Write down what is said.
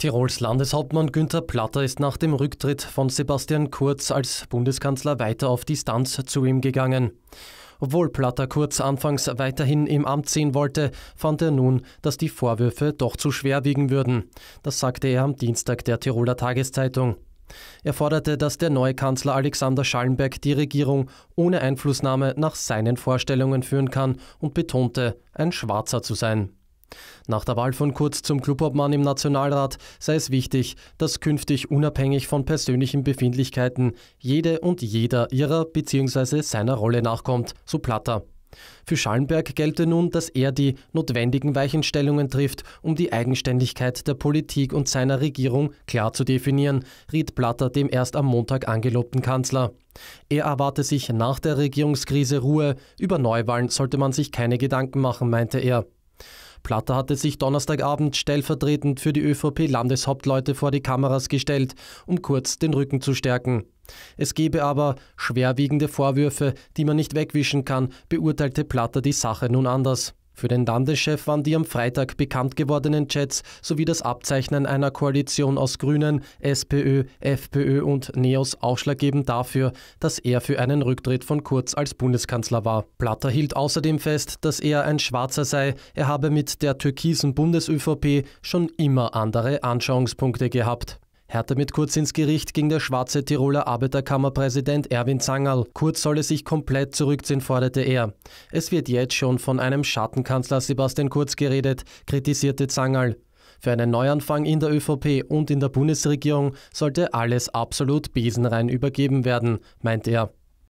Tirols Landeshauptmann Günther Platter ist nach dem Rücktritt von Sebastian Kurz als Bundeskanzler weiter auf Distanz zu ihm gegangen. Obwohl Platter Kurz anfangs weiterhin im Amt sehen wollte, fand er nun, dass die Vorwürfe doch zu schwer wiegen würden. Das sagte er am Dienstag der Tiroler Tageszeitung. Er forderte, dass der neue Kanzler Alexander Schallenberg die Regierung ohne Einflussnahme nach seinen Vorstellungen führen kann und betonte, ein Schwarzer zu sein. Nach der Wahl von Kurz zum Clubobmann im Nationalrat sei es wichtig, dass künftig unabhängig von persönlichen Befindlichkeiten jede und jeder ihrer bzw. seiner Rolle nachkommt, so Platter. Für Schallenberg gelte nun, dass er die notwendigen Weichenstellungen trifft, um die Eigenständigkeit der Politik und seiner Regierung klar zu definieren, riet Platter dem erst am Montag angelobten Kanzler. Er erwarte sich nach der Regierungskrise Ruhe, über Neuwahlen sollte man sich keine Gedanken machen, meinte er. Platter hatte sich Donnerstagabend stellvertretend für die ÖVP-Landeshauptleute vor die Kameras gestellt, um kurz den Rücken zu stärken. Es gebe aber schwerwiegende Vorwürfe, die man nicht wegwischen kann, beurteilte Platter die Sache nun anders. Für den Landeschef waren die am Freitag bekannt gewordenen Chats sowie das Abzeichnen einer Koalition aus Grünen, SPÖ, FPÖ und NEOS ausschlaggebend dafür, dass er für einen Rücktritt von Kurz als Bundeskanzler war. Platter hielt außerdem fest, dass er ein Schwarzer sei, er habe mit der türkisen Bundes-ÖVP schon immer andere Anschauungspunkte gehabt. Härter mit Kurz ins Gericht ging der schwarze Tiroler Arbeiterkammerpräsident Erwin Zangerl. Kurz solle sich komplett zurückziehen, forderte er. Es wird jetzt schon von einem Schattenkanzler Sebastian Kurz geredet, kritisierte Zangerl. Für einen Neuanfang in der ÖVP und in der Bundesregierung sollte alles absolut besenrein übergeben werden, meinte er.